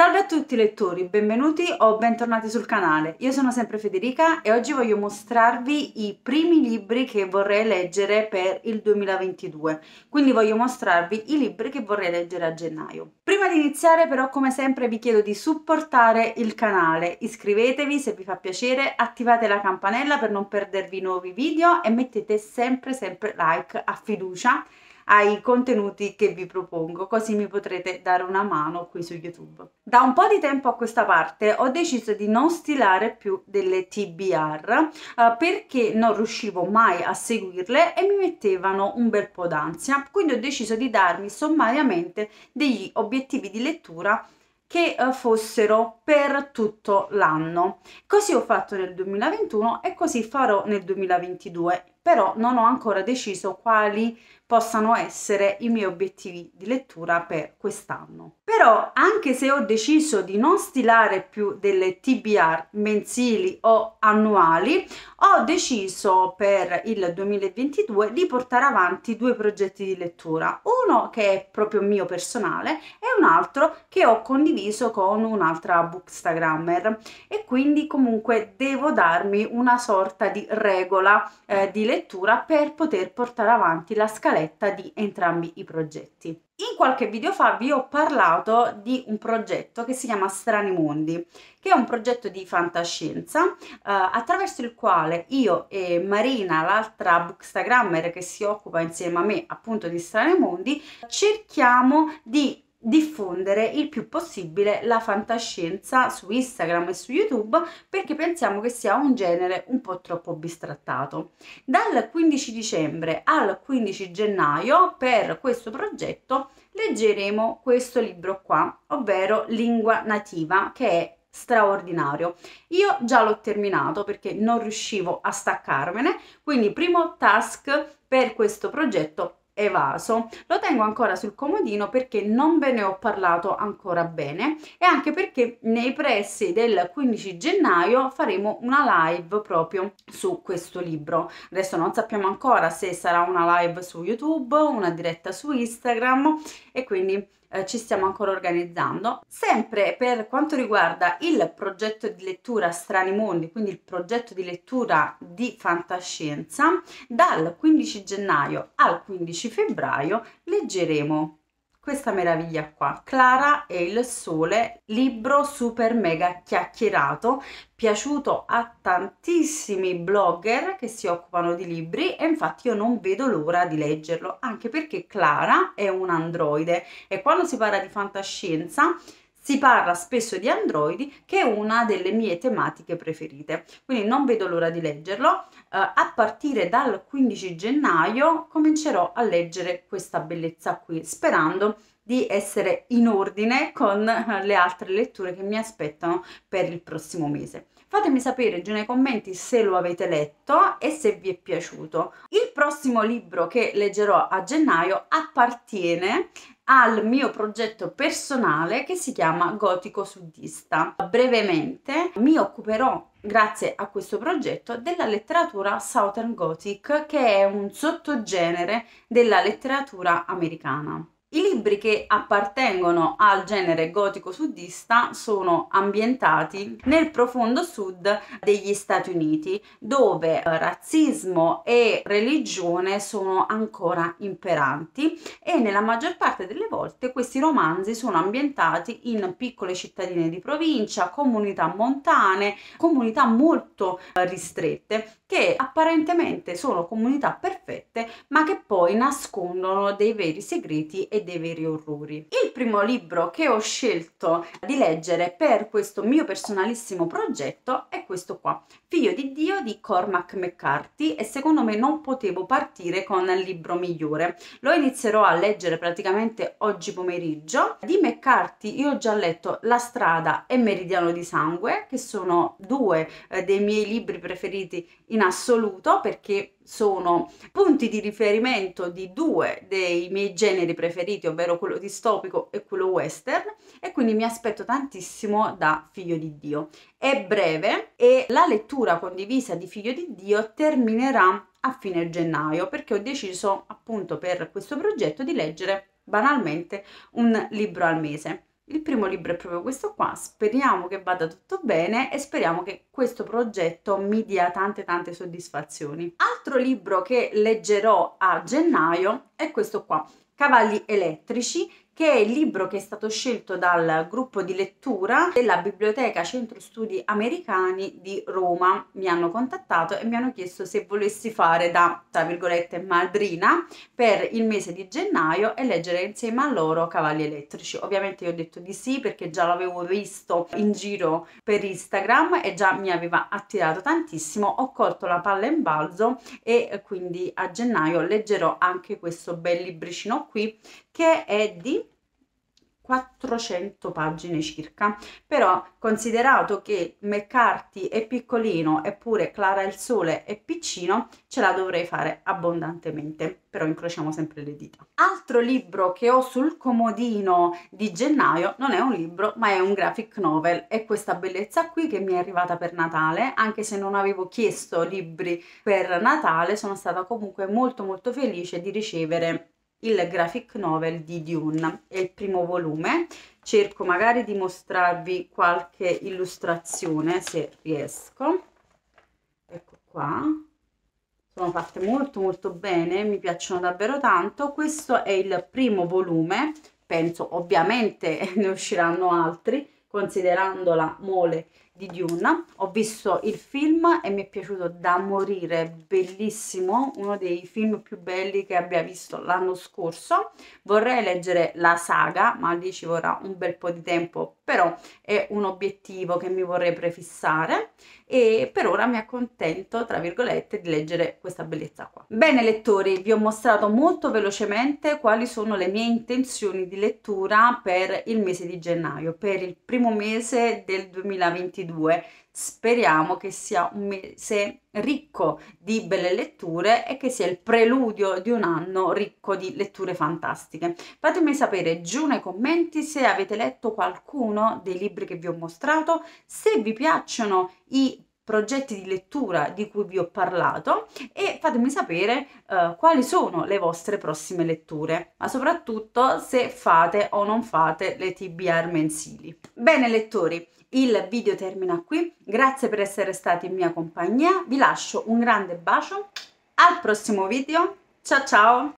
Salve a tutti lettori, benvenuti o bentornati sul canale. Io sono sempre Federica e oggi voglio mostrarvi i primi libri che vorrei leggere per il 2022. Quindi voglio mostrarvi i libri che vorrei leggere a gennaio. Prima di iniziare però come sempre vi chiedo di supportare il canale. Iscrivetevi se vi fa piacere, attivate la campanella per non perdervi nuovi video e mettete sempre sempre like a fiducia ai contenuti che vi propongo, così mi potrete dare una mano qui su YouTube. Da un po' di tempo a questa parte ho deciso di non stilare più delle TBR eh, perché non riuscivo mai a seguirle e mi mettevano un bel po' d'ansia, quindi ho deciso di darmi sommariamente degli obiettivi di lettura che eh, fossero per tutto l'anno. Così ho fatto nel 2021 e così farò nel 2022, però non ho ancora deciso quali possano essere i miei obiettivi di lettura per quest'anno. Però anche se ho deciso di non stilare più delle TBR mensili o annuali, ho deciso per il 2022 di portare avanti due progetti di lettura, uno che è proprio mio personale e un altro che ho condiviso con un'altra bookstagrammer e quindi comunque devo darmi una sorta di regola eh, di lettura per poter portare avanti la scaletta di entrambi i progetti. In qualche video fa vi ho parlato di un progetto che si chiama Strani Mondi, che è un progetto di fantascienza eh, attraverso il quale io e Marina, l'altra bookstagrammer che si occupa insieme a me appunto di Strani Mondi, cerchiamo di diffondere il più possibile la fantascienza su Instagram e su YouTube perché pensiamo che sia un genere un po' troppo bistrattato. Dal 15 dicembre al 15 gennaio per questo progetto leggeremo questo libro qua, ovvero Lingua nativa, che è straordinario. Io già l'ho terminato perché non riuscivo a staccarmene, quindi primo task per questo progetto evaso. Lo tengo ancora sul comodino perché non ve ne ho parlato ancora bene e anche perché nei pressi del 15 gennaio faremo una live proprio su questo libro. Adesso non sappiamo ancora se sarà una live su YouTube, una diretta su Instagram e quindi eh, ci stiamo ancora organizzando. Sempre per quanto riguarda il progetto di lettura Strani Mondi, quindi il progetto di lettura di fantascienza, dal 15 gennaio al 15 febbraio leggeremo questa meraviglia qua, Clara e il sole, libro super mega chiacchierato, piaciuto a tantissimi blogger che si occupano di libri e infatti io non vedo l'ora di leggerlo, anche perché Clara è un androide e quando si parla di fantascienza si parla spesso di androidi che è una delle mie tematiche preferite. Quindi non vedo l'ora di leggerlo. Uh, a partire dal 15 gennaio comincerò a leggere questa bellezza qui sperando di essere in ordine con le altre letture che mi aspettano per il prossimo mese fatemi sapere giù nei commenti se lo avete letto e se vi è piaciuto il prossimo libro che leggerò a gennaio appartiene al mio progetto personale che si chiama Gotico Sudista. Brevemente mi occuperò grazie a questo progetto della letteratura Southern Gothic che è un sottogenere della letteratura americana. I libri che appartengono al genere gotico sudista sono ambientati nel profondo sud degli Stati Uniti, dove razzismo e religione sono ancora imperanti e nella maggior parte delle volte questi romanzi sono ambientati in piccole cittadine di provincia, comunità montane, comunità molto ristrette che apparentemente sono comunità perfette ma che poi nascondono dei veri segreti e dei veri orrori. Il primo libro che ho scelto di leggere per questo mio personalissimo progetto è questo qua, Figlio di Dio di Cormac McCarthy e secondo me non potevo partire con il libro migliore. Lo inizierò a leggere praticamente oggi pomeriggio. Di McCarthy io ho già letto La strada e Meridiano di sangue che sono due eh, dei miei libri preferiti in assoluto perché sono punti di riferimento di due dei miei generi preferiti, ovvero quello distopico e quello western, e quindi mi aspetto tantissimo da Figlio di Dio. È breve e la lettura condivisa di Figlio di Dio terminerà a fine gennaio perché ho deciso appunto per questo progetto di leggere banalmente un libro al mese. Il primo libro è proprio questo qua, speriamo che vada tutto bene e speriamo che questo progetto mi dia tante tante soddisfazioni. Altro libro che leggerò a gennaio è questo qua, Cavalli elettrici, che è il libro che è stato scelto dal gruppo di lettura della Biblioteca Centro Studi Americani di Roma. Mi hanno contattato e mi hanno chiesto se volessi fare da, tra virgolette, madrina per il mese di gennaio e leggere insieme a loro Cavalli Elettrici. Ovviamente io ho detto di sì perché già l'avevo visto in giro per Instagram e già mi aveva attirato tantissimo. Ho colto la palla in balzo e quindi a gennaio leggerò anche questo bel libricino qui che è di 400 pagine circa, però considerato che McCarthy è piccolino eppure Clara il Sole è piccino, ce la dovrei fare abbondantemente, però incrociamo sempre le dita. Altro libro che ho sul comodino di gennaio non è un libro, ma è un graphic novel, è questa bellezza qui che mi è arrivata per Natale, anche se non avevo chiesto libri per Natale, sono stata comunque molto molto felice di ricevere il graphic novel di Dune, è il primo volume, cerco magari di mostrarvi qualche illustrazione se riesco, ecco qua, sono fatte molto molto bene, mi piacciono davvero tanto, questo è il primo volume, penso ovviamente ne usciranno altri, considerando la mole di Dune. Ho visto il film e mi è piaciuto da morire, bellissimo, uno dei film più belli che abbia visto l'anno scorso. Vorrei leggere la saga, ma lì ci vorrà un bel po' di tempo, però è un obiettivo che mi vorrei prefissare e per ora mi accontento, tra virgolette, di leggere questa bellezza qua. Bene lettori, vi ho mostrato molto velocemente quali sono le mie intenzioni di lettura per il mese di gennaio, per il primo mese del 2022 2022. Speriamo che sia un mese ricco di belle letture e che sia il preludio di un anno ricco di letture fantastiche. Fatemi sapere giù nei commenti se avete letto qualcuno dei libri che vi ho mostrato, se vi piacciono i progetti di lettura di cui vi ho parlato e fatemi sapere uh, quali sono le vostre prossime letture, ma soprattutto se fate o non fate le TBR mensili. Bene lettori, il video termina qui, grazie per essere stati in mia compagnia, vi lascio un grande bacio, al prossimo video, ciao ciao!